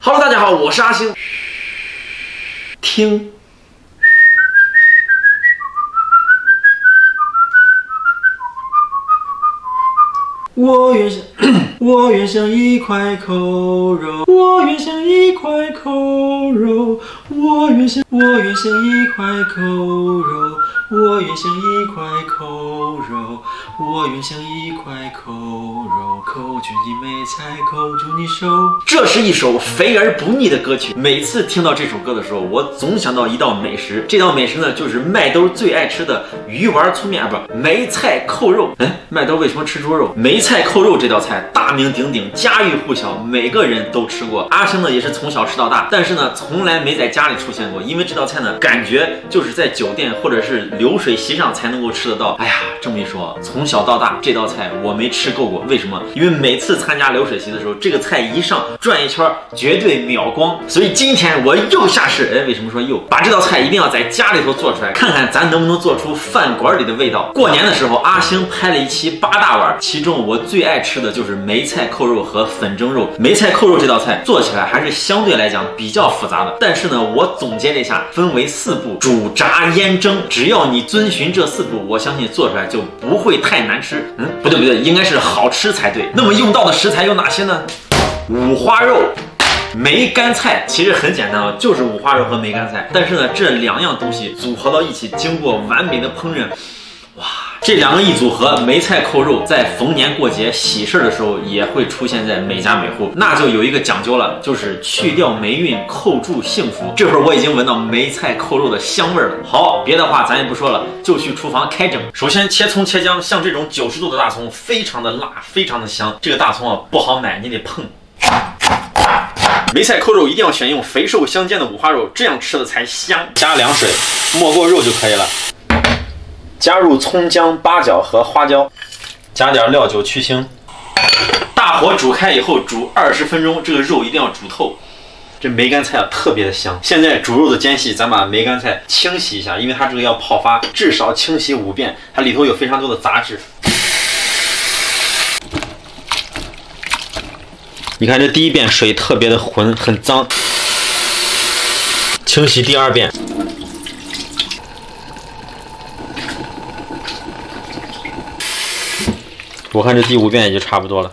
Hello，大家好，我是阿星。听，我愿像，我愿像一块扣肉，我愿像一块扣肉，我愿像，我愿像一块扣肉，我愿像一块扣肉，我愿像一块扣肉，扣住你美菜，扣住你手。这是一首肥而不腻的歌曲。每次听到这首歌的时候，我总想到一道美食。这道美食呢，就是麦兜最爱吃的鱼丸粗面，啊，不，梅菜扣肉。哎，麦兜为什么吃猪肉？梅菜扣肉这道菜大名鼎鼎，家喻户晓，每个人都吃过。阿生呢，也是从小吃到大，但是呢，从来没在家里出现过。因为这道菜呢，感觉就是在酒店或者是流水席上才能够吃得到。哎呀，这么一说，从小到大这道菜我没吃够过。为什么？因为每次参加流水席的时候，这个菜一上转一圈，绝对秒光。所以今天我又下誓，哎，为什么说又？把这道菜一定要在家里头做出来，看看咱能不能做出饭馆里的味道。过年的时候，阿星拍了一期八大碗，其中我最爱吃的就是梅菜扣肉和粉蒸肉。梅菜扣肉这道菜做起来还是相对来讲比较复杂的，但是呢，我总结了一下，分为四步：煮、炸、腌、蒸。只要你遵循这四步，我相信做出来就不会太难吃。嗯，不对不对，应该是好吃才对。那么用到的食材有哪些呢？五花肉。梅干菜其实很简单啊，就是五花肉和梅干菜。但是呢，这两样东西组合到一起，经过完美的烹饪，哇，这两个一组合，梅菜扣肉，在逢年过节喜事的时候也会出现在每家每户。那就有一个讲究了，就是去掉霉运，扣住幸福。这会儿我已经闻到梅菜扣肉的香味了。好，别的话咱也不说了，就去厨房开整。首先切葱切姜，像这种九十度的大葱，非常的辣，非常的香。这个大葱啊不好买，你得碰。梅菜扣肉一定要选用肥瘦相间的五花肉，这样吃的才香。加凉水，没过肉就可以了。加入葱姜、八角和花椒，加点料酒去腥。大火煮开以后煮二十分钟，这个肉一定要煮透。这梅干菜啊特别的香。现在煮肉的间隙，咱把梅干菜清洗一下，因为它这个要泡发，至少清洗五遍，它里头有非常多的杂质。你看这第一遍水特别的浑，很脏。清洗第二遍。我看这第五遍也就差不多了。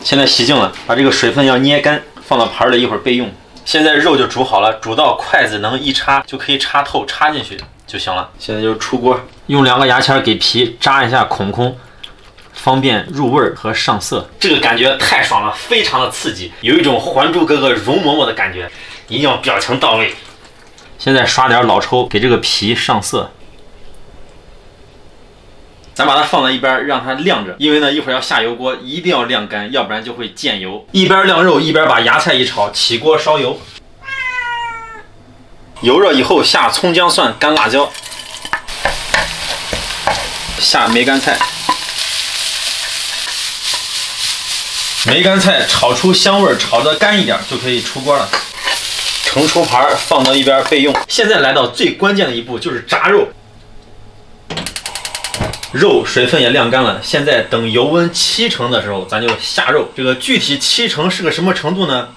现在洗净了，把这个水分要捏干，放到盘里一会儿备用。现在肉就煮好了，煮到筷子能一插就可以插透，插进去就行了。现在就出锅，用两个牙签给皮扎一下孔孔。方便入味儿和上色，这个感觉太爽了，非常的刺激，有一种《还珠格格》容嬷嬷的感觉，一定要表情到位。现在刷点老抽，给这个皮上色。咱把它放在一边，让它晾着，因为呢一会儿要下油锅，一定要晾干，要不然就会溅油。一边晾肉，一边把芽菜一炒，起锅烧油。油热以后下葱姜蒜干辣椒，下梅干菜。梅干菜炒出香味儿，炒得干一点就可以出锅了。盛出盘儿，放到一边备用。现在来到最关键的一步，就是炸肉。肉水分也晾干了，现在等油温七成的时候，咱就下肉。这个具体七成是个什么程度呢？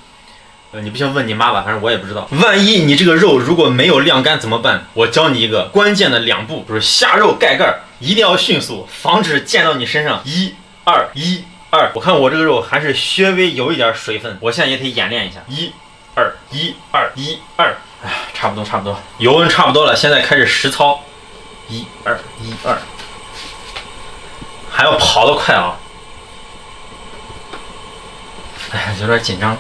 呃，你不行问你妈吧，反正我也不知道。万一你这个肉如果没有晾干怎么办？我教你一个关键的两步，就是下肉盖盖儿，一定要迅速，防止溅到你身上。一、二、一。二，我看我这个肉还是稍微有一点水分，我现在也得演练一下。一、二、一、二、一、二，哎，差不多，差不多，油温差不多了，现在开始实操。一、二、一、二，还要跑得快啊！哎，有点紧张。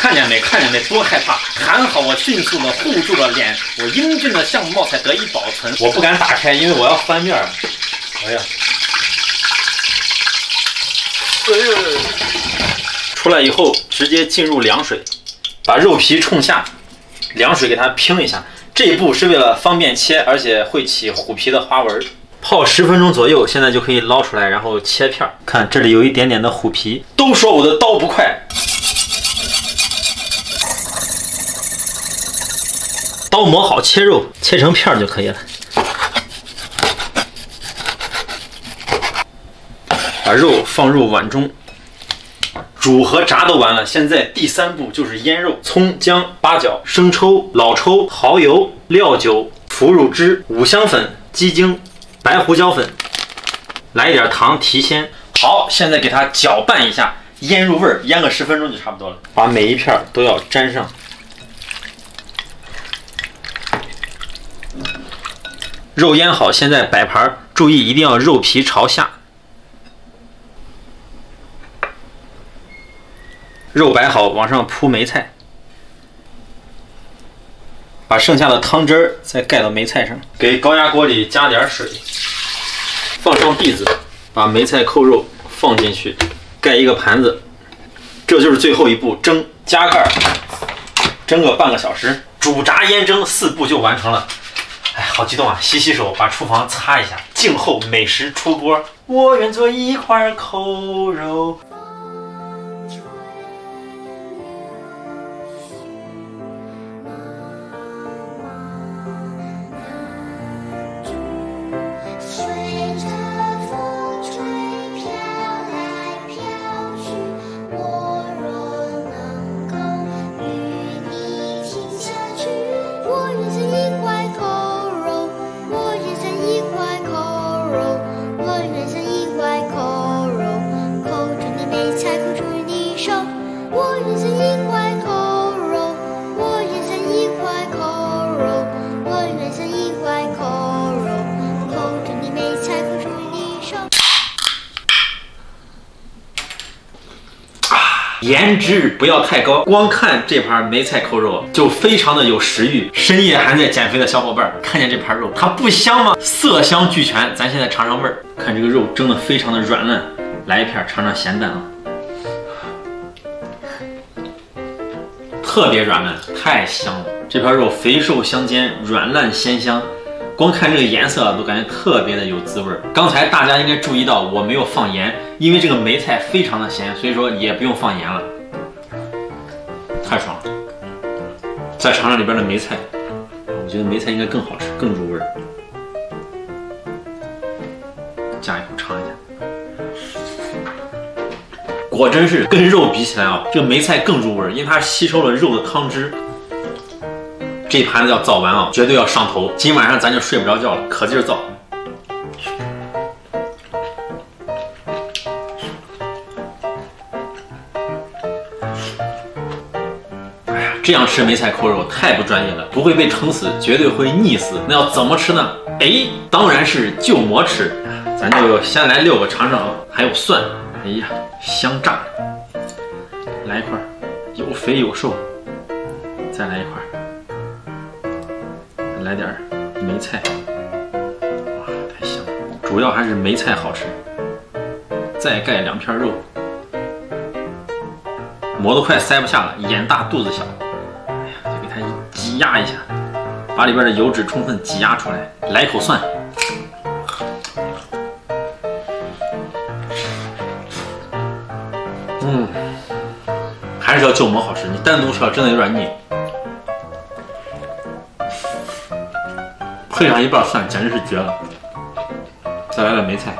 看见没？看见没？多害怕！还好我迅速的护住了脸，我英俊的相貌才得以保存。我不敢打开，因为我要翻面。哎呀！哎呦！出来以后直接进入凉水，把肉皮冲下，凉水给它拼一下。这一步是为了方便切，而且会起虎皮的花纹。泡十分钟左右，现在就可以捞出来，然后切片儿。看这里有一点点的虎皮。都说我的刀不快，刀磨好切肉，切成片儿就可以了。把肉放入碗中，煮和炸都完了，现在第三步就是腌肉：葱、姜、八角、生抽、老抽、蚝油、料酒、腐乳汁、五香粉、鸡精、白胡椒粉，来一点糖提鲜。好，现在给它搅拌一下，腌入味儿，腌个十分钟就差不多了。把每一片都要沾上。肉腌好，现在摆盘，注意一定要肉皮朝下。肉摆好，往上铺梅菜，把剩下的汤汁儿再盖到梅菜上，给高压锅里加点儿水，放上篦子，把梅菜扣肉放进去，盖一个盘子，这就是最后一步蒸，加盖儿，蒸个半个小时，煮炸腌蒸四步就完成了。哎，好激动啊！洗洗手，把厨房擦一下，静候美食出锅。我愿做一块扣肉。颜值不要太高，光看这盘梅菜扣肉就非常的有食欲。深夜还在减肥的小伙伴，看见这盘肉，它不香吗？色香俱全，咱现在尝尝味儿。看这个肉蒸的非常的软烂，来一片尝尝咸淡啊，特别软嫩，太香了。这盘肉肥瘦相间，软烂鲜香。光看这个颜色都感觉特别的有滋味儿。刚才大家应该注意到我没有放盐，因为这个梅菜非常的咸，所以说也不用放盐了。太爽了！再尝尝里边的梅菜，我觉得梅菜应该更好吃，更入味儿。加一口尝一下，果真是跟肉比起来啊，这个梅菜更入味儿，因为它吸收了肉的汤汁。这盘子要造完啊，绝对要上头。今晚上咱就睡不着觉了，可劲造。哎呀，这样吃梅菜扣肉太不专业了，不会被撑死，绝对会腻死。那要怎么吃呢？哎，当然是就馍吃。咱就先来六个尝尝啊，还有蒜，哎呀，香炸。来一块，有肥有瘦。再来一块。来点梅菜，哇，太香了！主要还是梅菜好吃。再盖两片肉，馍都快塞不下了，眼大肚子小。哎呀，就给它挤压一下，把里边的油脂充分挤压出来。来一口蒜，嗯，还是要就馍好吃，你单独吃真的有点腻。配上一半蒜，简直是绝了！再来点梅菜，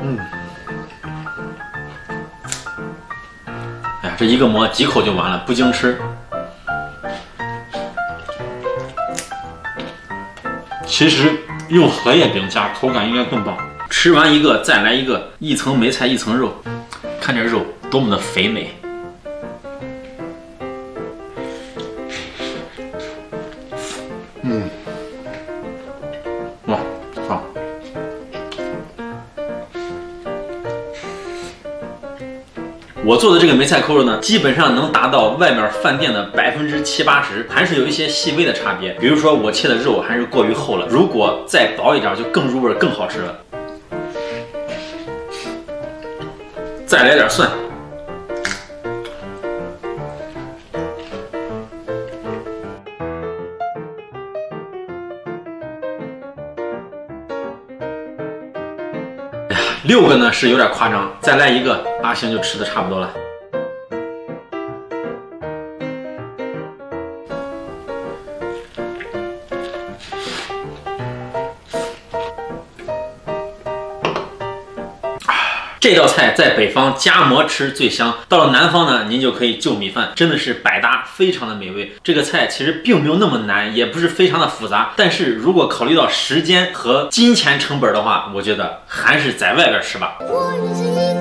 嗯，哎呀，这一个馍几口就完了，不经吃。其实用荷叶饼夹，口感应该更棒。吃完一个再来一个，一层梅菜一层肉，看这肉。多么的肥美！嗯，哇，好！我做的这个梅菜扣肉呢，基本上能达到外面饭店的百分之七八十，还是有一些细微的差别。比如说我切的肉还是过于厚了，如果再薄一点，就更入味、更好吃了。再来点蒜。六个呢是有点夸张，再来一个，阿星就吃的差不多了。这道菜在北方夹馍吃最香，到了南方呢，您就可以就米饭，真的是百搭，非常的美味。这个菜其实并没有那么难，也不是非常的复杂，但是如果考虑到时间和金钱成本的话，我觉得还是在外边吃吧。我愿意。